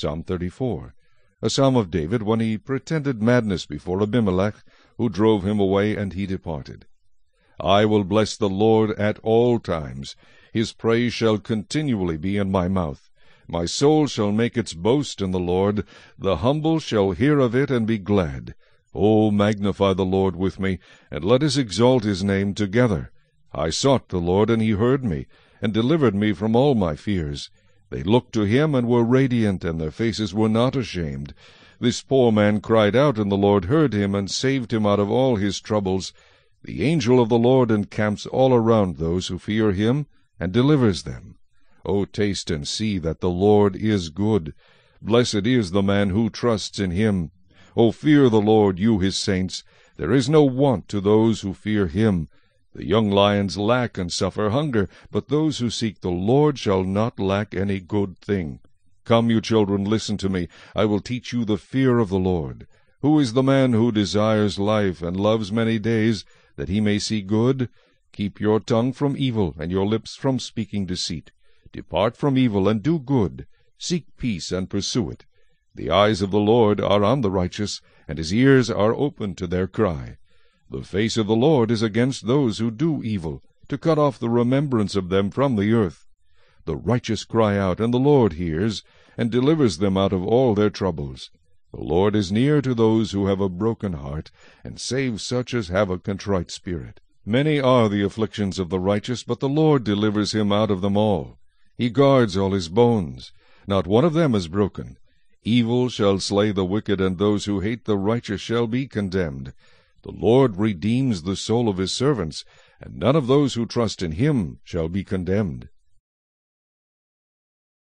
Psalm 34. A psalm of David when he pretended madness before Abimelech, who drove him away, and he departed. I will bless the Lord at all times. His praise shall continually be in my mouth. My soul shall make its boast in the Lord. The humble shall hear of it and be glad. O magnify the Lord with me, and let us exalt his name together. I sought the Lord, and he heard me, and delivered me from all my fears. They looked to him and were radiant, and their faces were not ashamed. This poor man cried out, and the Lord heard him, and saved him out of all his troubles. The angel of the Lord encamps all around those who fear him, and delivers them. O taste and see that the Lord is good. Blessed is the man who trusts in him. O fear the Lord, you his saints. There is no want to those who fear him. The young lions lack and suffer hunger, but those who seek the Lord shall not lack any good thing. Come, you children, listen to me. I will teach you the fear of the Lord. Who is the man who desires life and loves many days, that he may see good? Keep your tongue from evil, and your lips from speaking deceit. Depart from evil, and do good. Seek peace, and pursue it. The eyes of the Lord are on the righteous, and his ears are open to their cry. The face of the Lord is against those who do evil, to cut off the remembrance of them from the earth. The righteous cry out, and the Lord hears, and delivers them out of all their troubles. The Lord is near to those who have a broken heart, and saves such as have a contrite spirit. Many are the afflictions of the righteous, but the Lord delivers him out of them all. He guards all his bones. Not one of them is broken. Evil shall slay the wicked, and those who hate the righteous shall be condemned. The Lord redeems the soul of his servants, and none of those who trust in him shall be condemned.